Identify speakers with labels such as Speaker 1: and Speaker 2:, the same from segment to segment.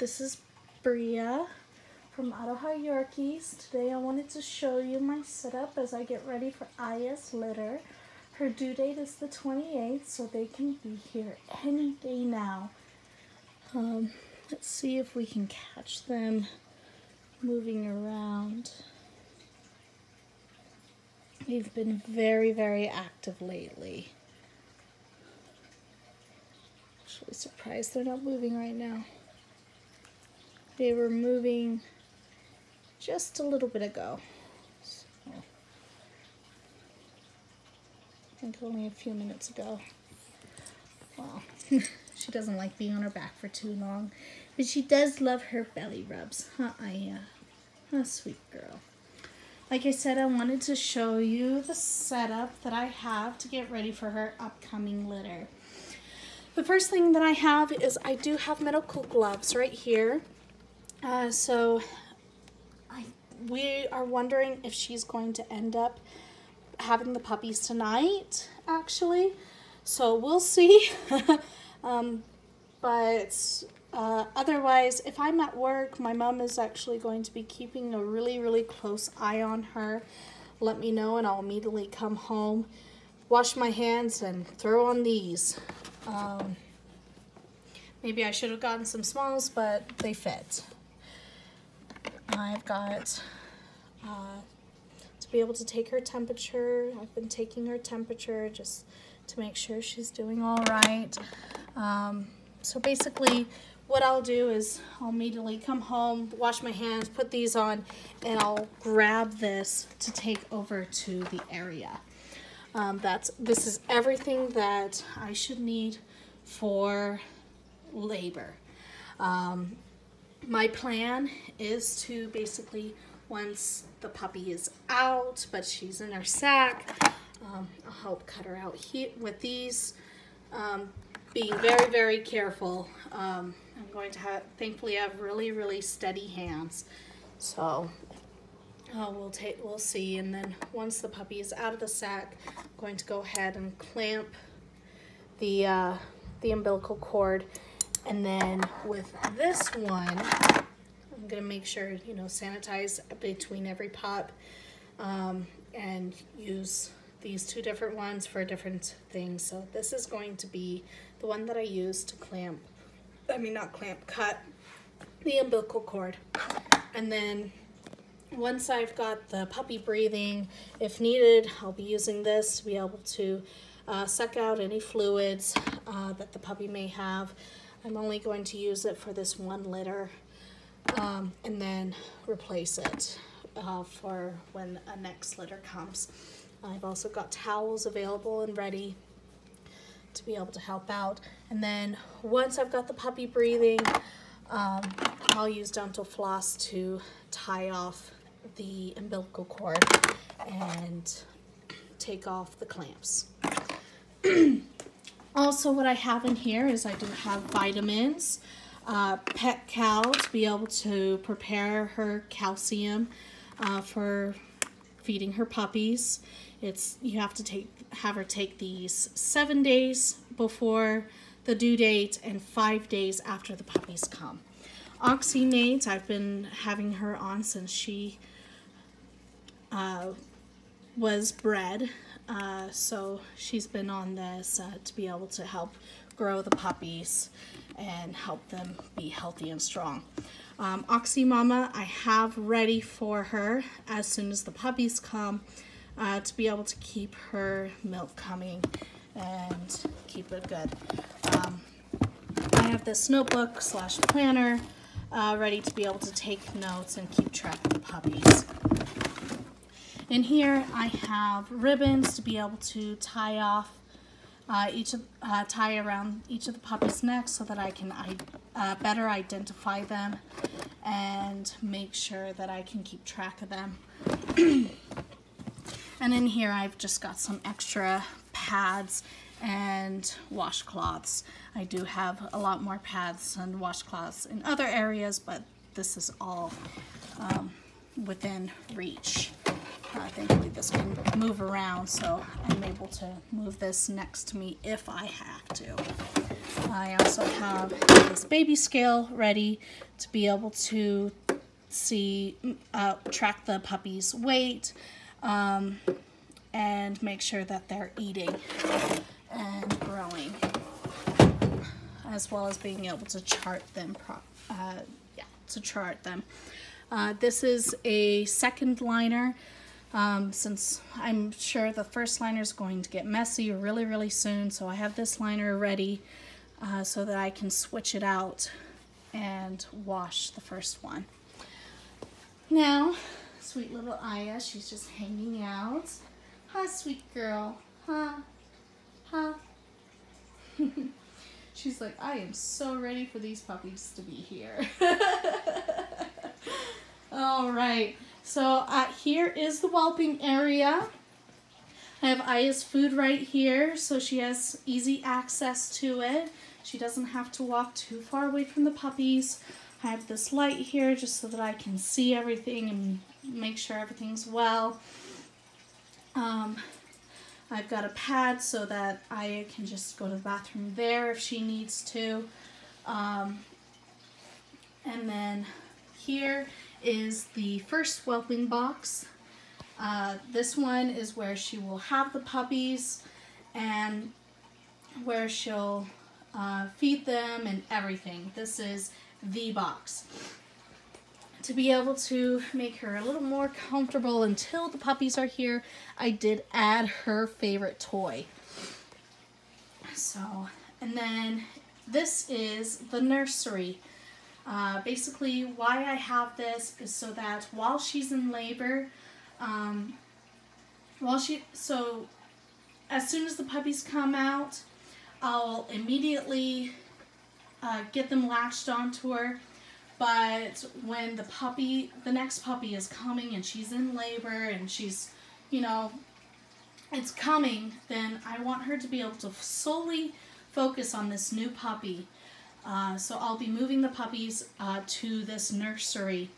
Speaker 1: this is Breah from Aroha Yorkies. Today I wanted to show you my setup as I get ready for Eya's litter. Her due date is the 28th, so they can be here any day now. Um, let's see if we can catch them moving around. They've been very, very active lately. Actually surprised they're not moving right now. They were moving just a little bit ago. So, I think only a few minutes ago. Wow. she doesn't like being on her back for too long. But she does love her belly rubs. Huh, Eya? Huh, sweet girl. Like I said, I wanted to show you the setup that I have to get ready for her upcoming litter. The first thing that I have is I do have medical gloves right here. Uh, so I, we are wondering if she's going to end up having the puppies tonight, actually. So we'll see. um, but uh, otherwise, if I'm at work, my mom is actually going to be keeping a really, really close eye on her. Let me know and I'll immediately come home, wash my hands, and throw on these. Um, maybe I should have gotten some smalls, but they fit. I've got uh, to be able to take her temperature. I've been taking her temperature just to make sure she's doing all right. Um, so basically what I'll do is I'll immediately come home, wash my hands, put these on, and I'll grab this to take over to the area. Um, that's This is everything that I should need for labor. Um, my plan is to basically, once the puppy is out, but she's in her sack, um, I'll help cut her out here with these. Um, being very, very careful. Um, I'm going to have, thankfully, have really, really steady hands. So uh, we'll take, we'll see. And then once the puppy is out of the sack, I'm going to go ahead and clamp the uh, the umbilical cord and then with this one, I'm gonna make sure, you know, sanitize between every pop um, and use these two different ones for different things. So this is going to be the one that I use to clamp, I mean not clamp, cut the umbilical cord. And then once I've got the puppy breathing, if needed, I'll be using this to be able to uh, suck out any fluids uh, that the puppy may have. I'm only going to use it for this one litter um, and then replace it uh, for when a next litter comes. I've also got towels available and ready to be able to help out. And then once I've got the puppy breathing, um, I'll use dental floss to tie off the umbilical cord and take off the clamps. Also, what I have in here is I do have vitamins, uh, Petcal to be able to prepare her calcium uh, for feeding her puppies. It's you have to take have her take these seven days before the due date and five days after the puppies come. Oxy Mate, I've been having her on since she uh, was bred. Uh, so she's been on this uh, to be able to help grow the puppies and help them be healthy and strong. Um, Oxy Mama I have ready for her as soon as the puppies come uh, to be able to keep her milk coming and keep it good. Um, I have this notebook slash planner uh, ready to be able to take notes and keep track of the puppies. In here I have ribbons to be able to tie off uh, each of, uh, tie around each of the puppies' necks so that I can uh, better identify them and make sure that I can keep track of them. and in here I've just got some extra pads and washcloths. I do have a lot more pads and washcloths in other areas, but this is all um, within reach. Uh, thankfully this can move around so I'm able to move this next to me if I have to. I also have this baby scale ready to be able to see, uh, track the puppy's weight um, and make sure that they're eating and growing as well as being able to chart them, uh, yeah, to chart them. Uh, this is a second liner um, since I'm sure the first liner is going to get messy really, really soon. So I have this liner ready uh, so that I can switch it out and wash the first one. Now, sweet little Eya, she's just hanging out. Huh, sweet girl. Huh? Huh? she's like, I am so ready for these puppies to be here. All right, so uh, here is the whelping area. I have Eya's food right here, so she has easy access to it. She doesn't have to walk too far away from the puppies. I have this light here just so that I can see everything and make sure everything's well. Um, I've got a pad so that I can just go to the bathroom there if she needs to. Um, and then here is the first whelping box. Uh, this one is where she will have the puppies and where she'll uh, feed them and everything. This is the box. To be able to make her a little more comfortable until the puppies are here, I did add her favorite toy. So, and then this is the nursery. Uh, basically, why I have this is so that while she's in labor, um, while she, so as soon as the puppies come out, I'll immediately uh, get them latched onto her. But when the puppy, the next puppy is coming and she's in labor and she's, you know, it's coming, then I want her to be able to solely focus on this new puppy. Uh, so I'll be moving the puppies uh, to this nursery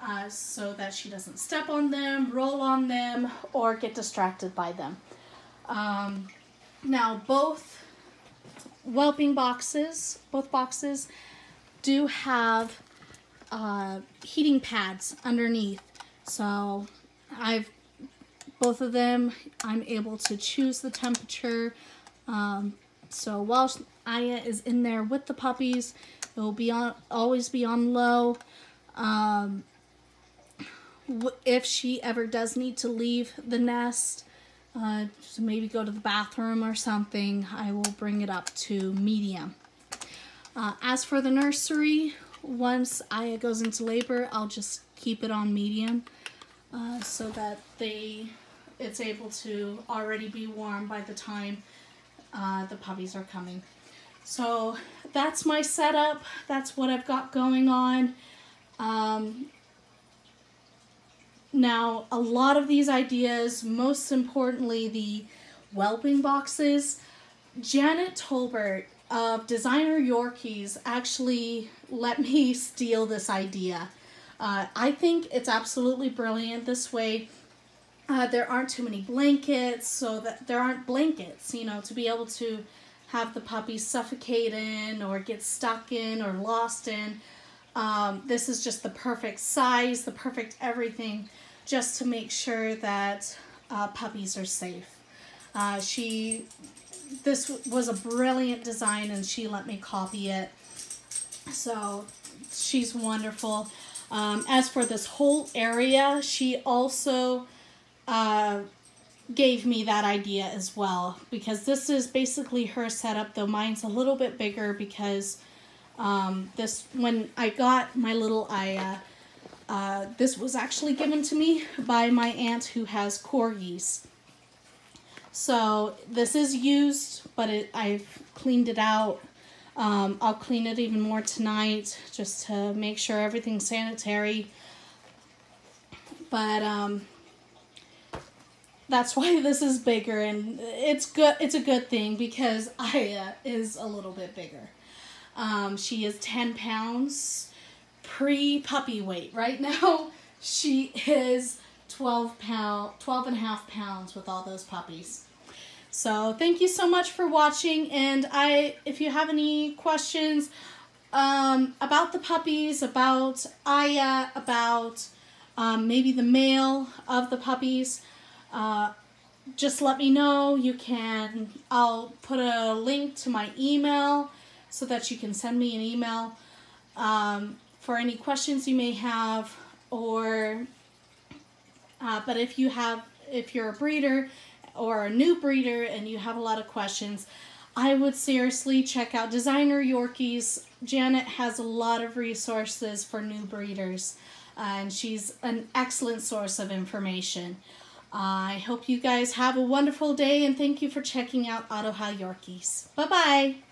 Speaker 1: uh, so that she doesn't step on them, roll on them, or get distracted by them. Um, now both whelping boxes, both boxes, do have uh, heating pads underneath. So I've both of them, I'm able to choose the temperature. Um, so while Eya is in there with the puppies, it will be on always be on low. Um, if she ever does need to leave the nest, uh, maybe go to the bathroom or something, I will bring it up to medium. Uh, as for the nursery, once Eya goes into labor, I'll just keep it on medium uh, so that they it's able to already be warm by the time uh, the puppies are coming. So that's my setup. That's what I've got going on. Um, now, a lot of these ideas, most importantly, the whelping boxes, Janet Tolbert of Designer Yorkies actually let me steal this idea. Uh, I think it's absolutely brilliant this way. Uh, there aren't too many blankets, so that there aren't blankets, you know, to be able to have the puppy suffocate in or get stuck in or lost in. Um, this is just the perfect size, the perfect everything just to make sure that uh, puppies are safe. Uh, she, this was a brilliant design and she let me copy it. So she's wonderful. Um, as for this whole area, she also uh, gave me that idea as well because this is basically her setup, though mine's a little bit bigger because um, this when I got my little Eya, uh, this was actually given to me by my aunt who has corgis. So this is used, but it, I've cleaned it out. Um, I'll clean it even more tonight just to make sure everything's sanitary. But um, that's why this is bigger, and it's good. It's a good thing because Eya is a little bit bigger. Um, she is 10 pounds pre-puppy weight. Right now, she is 12 pound, 12 and a half pounds with all those puppies. So thank you so much for watching. And I, if you have any questions um, about the puppies, about Eya, about um, maybe the male of the puppies, uh, just let me know. You can, I'll put a link to my email so that you can send me an email um, for any questions you may have or uh, but if you have if you're a breeder or a new breeder and you have a lot of questions i would seriously check out designer yorkies janet has a lot of resources for new breeders uh, and she's an excellent source of information i hope you guys have a wonderful day and thank you for checking out Aroha Yorkies. Bye bye